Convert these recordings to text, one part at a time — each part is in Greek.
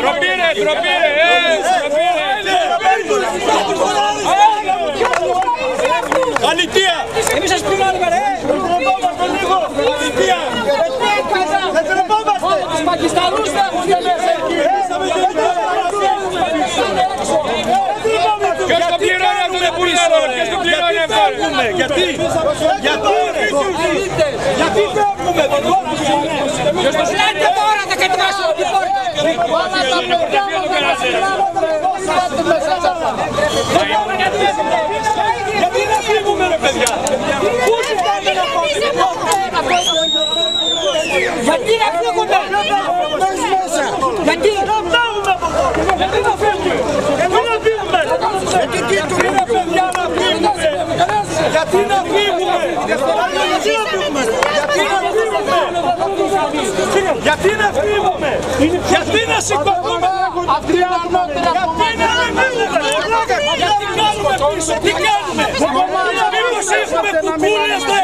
Τροπή ρε, τροπή ρε, ε, τροπή ρε. Αλητία. Εμείς σας πληρώνουμε ρε! τρεπόμαστε λίγο. Αλήθεια! Δεν τρεπόμαστε. Τους Πακιστανούς θα έχουν μέσα! Ποιος το πληρώνει αυτό το πουλιάρο, ποιος το πληρώνει αυτό. Γιατί, γιατί, γιατί φεύγουμε, Ποιος το λέτε τώρα θα κατεβάσω την πόρτα! γιατί να φύγουμε ρε παιδιά. Πού ζητάτε να πάμε. Γιατί να φύγουμε! Γιατί! Γιατί να φύγουμε. Γιατί να φύγουμε. Γιατί να παιδιά να φύγουμε. Γιατί να φύγουμε. Γιατί να φύγουμε. Γιατί να φύγουμε; Γιατί να σηκωθούμε; Αυτή είναι ανώτερα Γιατί να φύγουμε. Γιατί κάνουμε πίσω; Τι κάνουμε; Μήπως έχουμε κουκούλες ναι.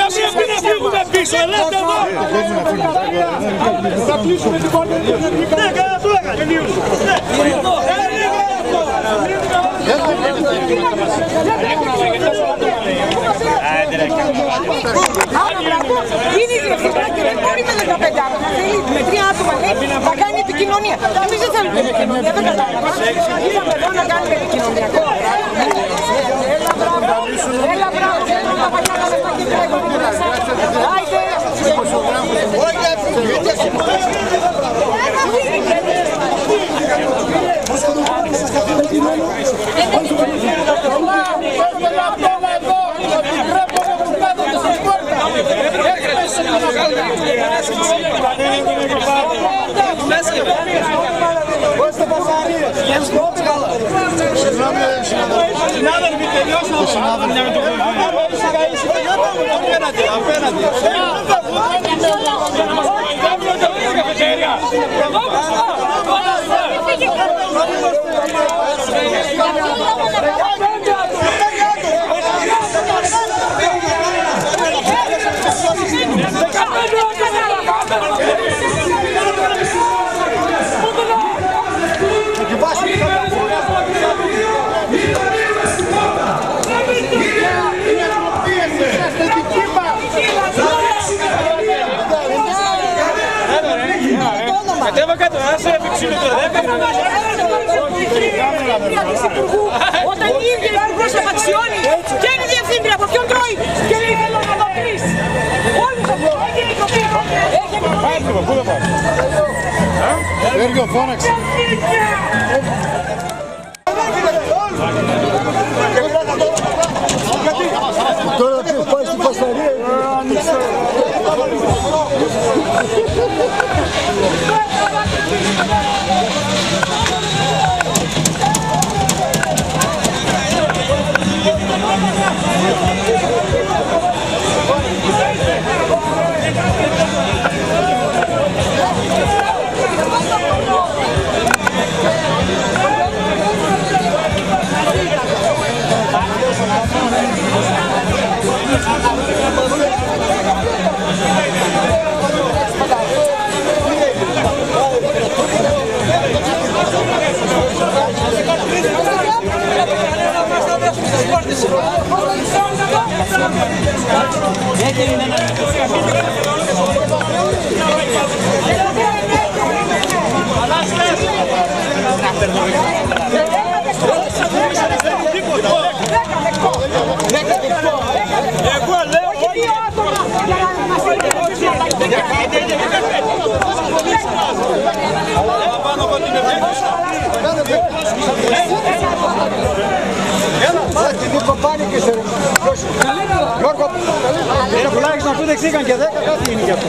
Να πρέπει να φύγουμε πίσω. Ελάτε εδώ. Θα κλείσουμε την πόρτα. Ναι, καλά το έκανε. Ναι. Ε, λίγο αυτό. Άρα μπράβο, είναι η διευθυντά και δεν μπορεί με 15 άτομα. Θέλει με τρία άτομα λέει να κάνει επικοινωνία. Εμείς δεν θέλουμε επικοινωνία, δεν κατάλαβα. Ήρθαμε εδώ να κάνουμε επικοινωνιακό. Έλα μπράβο, έλα μπράβο, θέλουμε να παγιάμε λεφτά και τρέχουμε μέσα. Άιτε. Συνάδελφοι, τελειώσαμε. Απέναντι, απέναντι. επιτροπή. Έργο φώναξε. Τώρα ποιος πάει στην Εγώ είναι τουλάχιστον αυτού δεξίκαν και δέκα κάτι είναι γι' αυτό;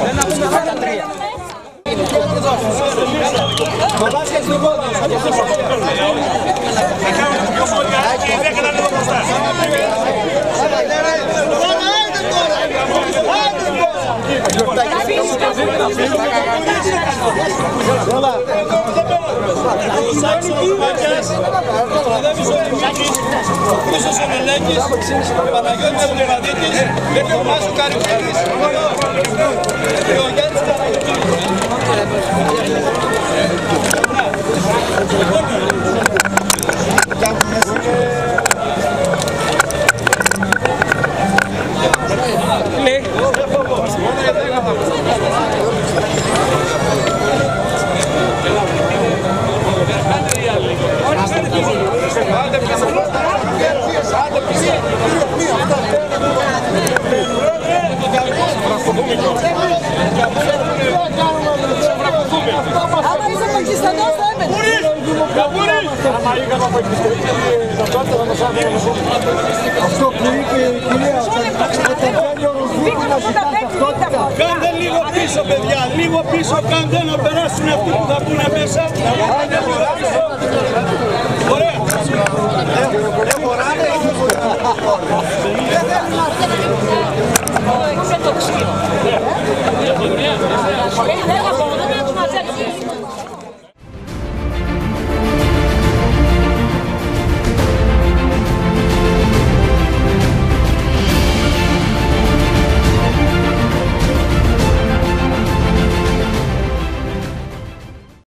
Χρήστος Ομελέκης, Παναγιώτης Λεβαδίτης, και ο Μάσου Καρυπίδης. Και ο Γιάννης Καρυπίδης. Κάντε λίγο πίσω, παιδιά, λίγο πίσω κάντε να περάσουν αυτοί που θα μπουν μέσα. Κάντε λίγο πίσω. Ωραία. Ε, δεν